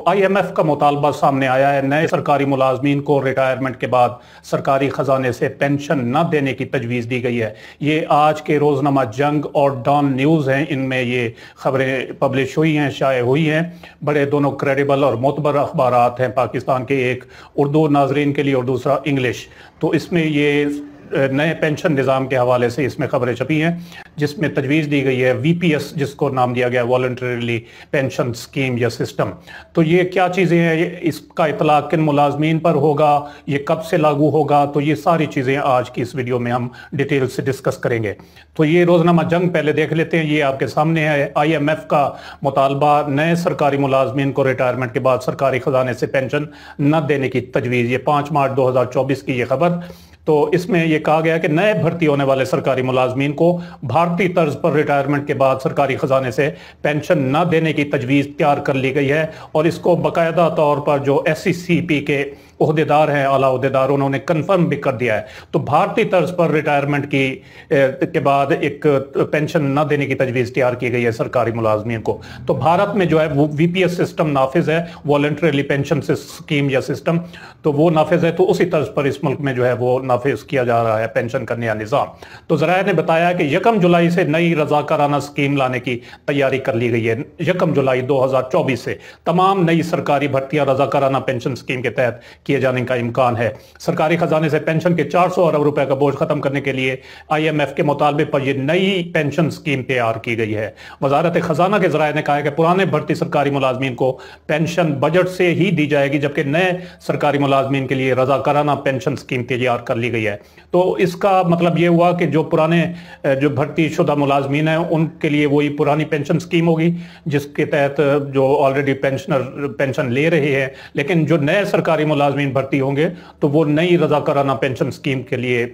IMF का मुतालबा सामने आया है। नए सरकारी मुलाजमीन को रिटायरमेंट के बाद सरकारी खजाने से पेंशन न देने की तजवीज़ दी गई है। ये आज के रोज़नामा जंग और डॉन न्यूज़ हैं। इनमें ये खबरें पब्लिश हुई हैं, शाये हुई हैं। बड़े दोनों क्रेडिबल और मोतबर अखबार हैं। पाकिस्तान के एक उर्दू नाजरीन के लिए और दूसरा इंग्लिश तो इसमें ये नए पेंशन निज़ाम के हवाले से इसमें खबरें छपी हैं, जिसमें तजवीज़ दी गई है वीपीएस जिसको नाम दिया गया वॉल्ट्रली पेंशन स्कीम या सिस्टम तो ये क्या चीज़ें हैं? इसका इतलाक किन मुलाजमीन पर होगा? ये कब से लागू होगा? तो ये सारी चीज़ें आज की इस वीडियो में हम डिटेल से डिस्कस करेंगे। तो ये रोज़नामा जंग पहले देख लेते हैं, ये आपके सामने है। आई एम एफ़ का मुतालबा, नए सरकारी मुलाजमीन को रिटायरमेंट के बाद सरकारी खजाने से पेंशन न देने की तजवीज़। ये पाँच मार्च दो हज़ार चौबीस की ये खबर। तो इसमें यह कहा गया कि नए भर्ती होने वाले सरकारी मुलाजमीन को भारतीय तर्ज पर रिटायरमेंट के बाद सरकारी खजाने से पेंशन न देने की तजवीज़ तैयार कर ली गई है और इसको बाकायदा तौर पर जो एस सी पी के अहदेदार हैं, आला अहदेदार उन्होंने कन्फर्म भी कर दिया है। तो भारतीय तर्ज पर रिटायरमेंट की के बाद एक पेंशन न देने की तजवीज़ तैयार की गई है सरकारी मुलाजमीन को। तो भारत में जो है वो वीपीएस सिस्टम नाफिज है वॉल्ट्रली पेंशन स्कीम या सिस्टम तो वो नाफिज है तो उसी तर्ज पर इस मुल्क में जो है वो नाफिज किया जा रहा है पेंशन करने का निज़ाम। तो जराया ने बताया कि यकम जुलाई से नई रजाकाराना स्कीम लाने की तैयारी कर ली गई है। यकम जुलाई दो हज़ार चौबीस से तमाम नई सरकारी भर्तियाँ रजाकाराना पेंशन स्कीम के तहत किए जाने का इम्कान है। सरकारी खजाने से पेंशन के 400 अरब रुपए का बोझ खत्म करने के लिए आईएमएफ के मुतालबे पर यह नई पेंशन स्कीम तैयार की गई है। वजारत खजाना के जराये ने कहा कि पुराने भर्ती सरकारी मुलाजमीन को पेंशन बजट से ही दी जाएगी, जबकि नए सरकारी मुलाजमीन के लिए रजाकाराना पेंशन स्कीम तैयार कर ली गई है। तो इसका मतलब यह हुआ कि जो पुराने जो भर्ती शुदा मुलाजमीन है, उनके लिए वही पुरानी पेंशन स्कीम होगी, जिसके तहत जो ऑलरेडी पेंशनर पेंशन ले रहे हैं। लेकिन जो नए सरकारी मुलाजमीन भर्ती होंगे तो वो नई रजाकाराना पेंशन स्कीम के लिए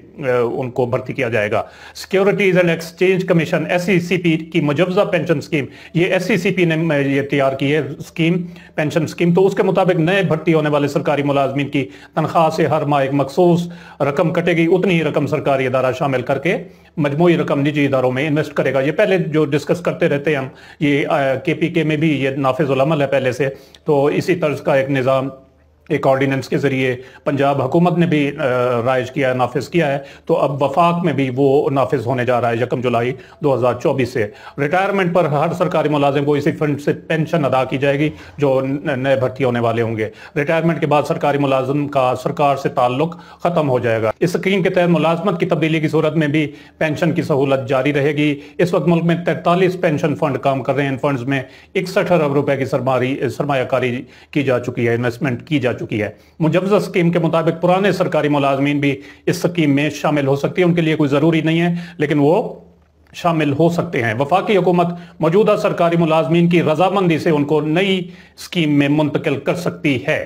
उनको भर्ती किया जाएगा। Securities and exchange commission S की मुजवजा पेंशन स्कीम, ये एस ने ये तैयार की है स्कीम पेंशन स्कीम। तो उसके मुताबिक नए भर्ती होने वाले सरकारी मुलाजमीन की तनख्वाह से हर माह एक मखसूस रकम कटेगी, उतनी ही रकम सरकारी इदारा शामिल करके मजमू रकम निजी इदारों में इन्वेस्ट करेगा। ये पहले जो डिस्कस करते रहते हैं हम, ये के पी के में भी ये नाफिजुलमल है पहले से। तो इसी तर्ज का एक निज़ाम एक ऑर्डिनेंस के ज़रिए पंजाब हुकूमत ने भी राइज किया है, नाफिज किया है तो अब वफाक में भी वो नाफिज होने जा रहा है, यकम जुलाई 2024 से। रिटायरमेंट पर हर सरकारी मुलाजिम को इसी फंड से पेंशन अदा की जाएगी, जो नए भर्ती होने वाले होंगे। रिटायरमेंट के बाद सरकारी मुलाजिम का सरकार से ताल्लुक खत्म हो जाएगा। इस स्कीम के तहत मुलाजमत की तब्दीली की सूरत में भी पेंशन की सहूलत जारी रहेगी। इस वक्त मुल्क में तैतालीस पेंशन फंड काम कर रहे हैं। इन फंड में इकसठ अरब रुपए की सरमारी सरमाकारी की जा चुकी है। इन्वेस्टमेंट की जा चुकी है। मुजवजा स्कीम के मुताबिक पुराने सरकारी मुलाजमीन भी इस स्कीम में शामिल हो सकती है। उनके लिए कोई ज़रूरी नहीं है, लेकिन वो शामिल हो सकते हैं। वफाकी हुकूमत मौजूदा सरकारी मुलाजमीन की रजामंदी से उनको नई स्कीम में मुंतकिल कर सकती है।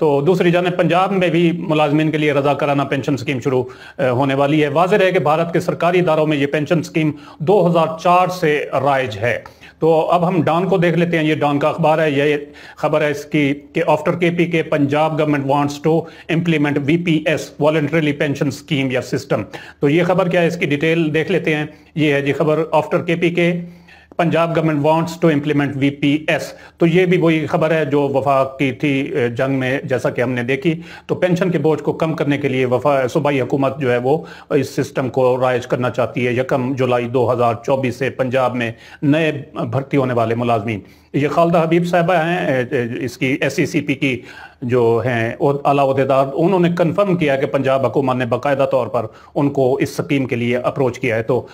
तो दूसरी जानब पंजाब में भी मुलाजमीन के लिए रजा कराना पेंशन स्कीम शुरू होने वाली है। वाजह है कि भारत के सरकारी इदारों में ये पेंशन स्कीम 2004 से राइज है। तो अब हम डॉन को देख लेते हैं। ये डॉन का अखबार है, ये खबर है इसकी कि after K P K Punjab government wants to implement S voluntary pension scheme या सिस्टम तो ये खबर क्या है? इसकी डिटेल देख लेते हैं। ये है जी खबर after K P K Punjab government wants to implement VPS तो ये भी वही खबर है जो वफा की थी जंग में, जैसा कि हमने देखी। तो पेंशन के बोझ को कम करने के लिए वफा, सूबाई हुकूमत जो है वो इस सिस्टम को राइज करना चाहती है। यकम जुलाई 2024 से पंजाब में नए भर्ती होने वाले मुलाजमीन। ये खालदा हबीब साहबा हैं इसकी एस सी सी पी की जो हैं अहदेदार उन्होंने कन्फर्म किया कि पंजाब हुकूमत ने बाकायदा तौर पर उनको इस स्कीम के लिए अप्रोच किया है। तो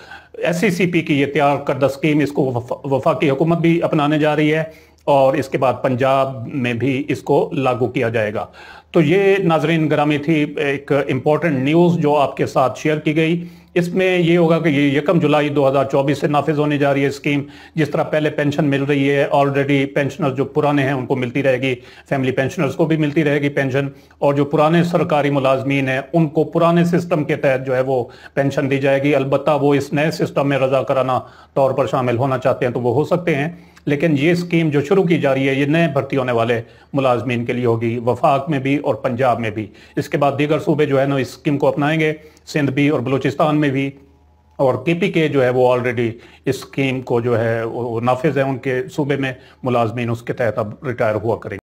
एस सी सी पी की ये तैयार करदा स्कीम इसको वफाकी हुकूमत भी अपनाने जा रही है, और इसके बाद पंजाब में भी इसको लागू किया जाएगा। तो ये नाजरीन ग्रामी थी, एक इंपॉर्टेंट न्यूज़ जो आपके साथ शेयर की गई। इसमें ये होगा कि ये यकम जुलाई 2024 से नाफिज होने जा रही है स्कीम। जिस तरह पहले पेंशन मिल रही है ऑलरेडी पेंशनर्स जो पुराने हैं, उनको मिलती रहेगी। फैमिली पेंशनर्स को भी मिलती रहेगी पेंशन और जो पुराने सरकारी मुलाजमीन हैं, उनको पुराने सिस्टम के तहत जो है वो पेंशन दी जाएगी। अलबत्ता वो इस नए सिस्टम में रजा कराना तौर पर शामिल होना चाहते हैं तो वो हो सकते हैं। लेकिन ये स्कीम जो शुरू की जा रही है, ये नए भर्ती होने वाले मुलाजमीन के लिए होगी, वफाक में भी और पंजाब में भी। इसके बाद दीगर सूबे जो है ना, इस स्कीम को अपनाएँगे। सिंध भी और बलूचिस्तान में भी। और के पी के जो है वो ऑलरेडी इस स्कीम को जो है वो नाफिज है, उनके सूबे में मुलाजमीन उसके तहत अब रिटायर हुआ करेंगे।